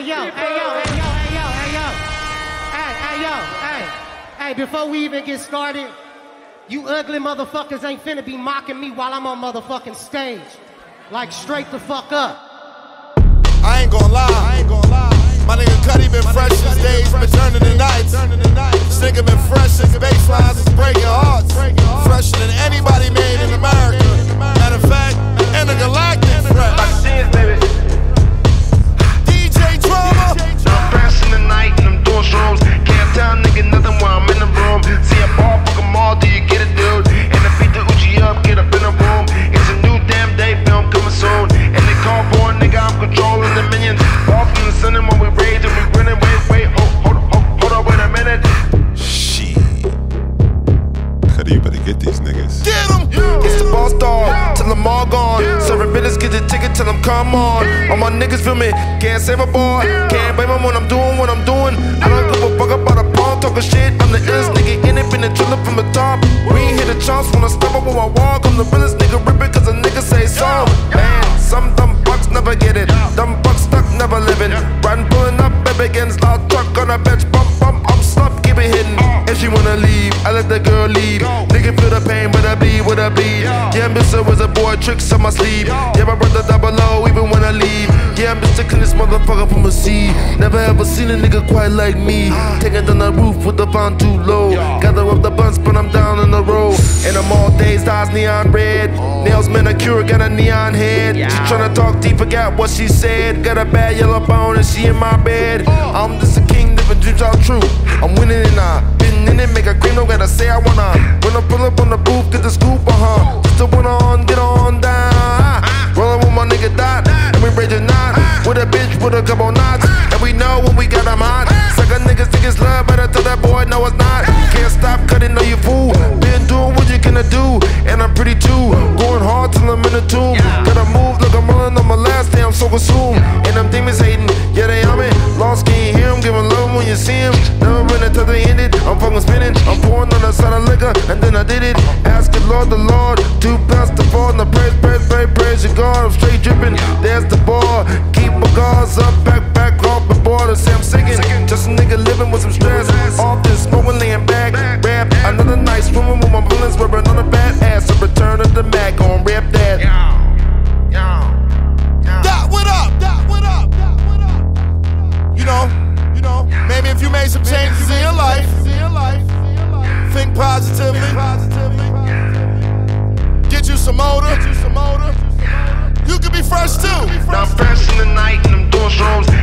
Hey yo, hey yo, hey yo, hey yo, hey yo. Hey, hey yo, hey. Hey, before we even get started, you ugly motherfuckers ain't finna be mocking me while I'm on motherfucking stage. Like straight the fuck up. I ain't gonna lie, I ain't gonna lie. My nigga Cudi been fresh since days, been turning the nights. Controlling the minions. Ball from the sun and when we rage and we grinning. Wait, wait, oh, hold, hold, hold, hold up, wait a minute. Shit. Cudi, you better get these niggas. Get him. It's the boss dog, till I'm all gone. Serving business, get the ticket till I'm come on. All my niggas feel me, can't save a boy. Can't blame them when I'm doing what I'm doing. I don't give a fuck about a pawn, talking shit. I'm the illest nigga in it, been a driller from the top. We ain't hit the charts when I step up when I walk. I'm the realest nigga ripping cause a nigga say so. Man, some dumb bucks never get it. Dumb bucks stuck, never living. Riding, pulling up, baby, against loud truck on a bench. Bump, bump, I'm stuck, keep it hidden. If she wanna leave, I let the girl leave. Nigga feel the pain, but I bleed, what I bleed. Yeah, Mr. was a boy, tricks on my sleeve. Yeah, my brother double low, even when I leave. Yeah, just taking this motherfucker from a sea. Never ever seen a nigga quite like me. Taking down the roof with the font Dazed, eyes neon red. Nails manicure, got a neon head. She tryna talk deep, forgot what she said. Got a bad yellow bone, and she in my bed. I'm just a king, living dreams all true. I'm winning and I been in it, make a green, no gotta say I wanna. When I pull up on the booth, get the scoop, uh huh. Just to win on, get on down. Rollin' with my nigga Dot, and we raging not. With a bitch with a couple knots, and we know when we got them hot. Sucker niggas think it's love, but I tell that boy, no, it's not. Can't stop cutting, so consumed. And them demons hating, yeah, they on me. Lost, can't hear 'em, giving love when you see 'em. Never been until they ended. I'm fucking spinning, I'm pouring on the side of liquor, and then I did it. Asking Lord the Lord, two pounds to fall, the praise, praise, praise, praise your God. I'm straight dripping, there's the bar. Keep my guards up, back, back off the border. Say I'm singing, just a nigga living with some stress. Off this smoking, laying back, rap. Another night swimming with my villains, wearing fresh too. Now I'm fresh in the night and I'm doing shrooms.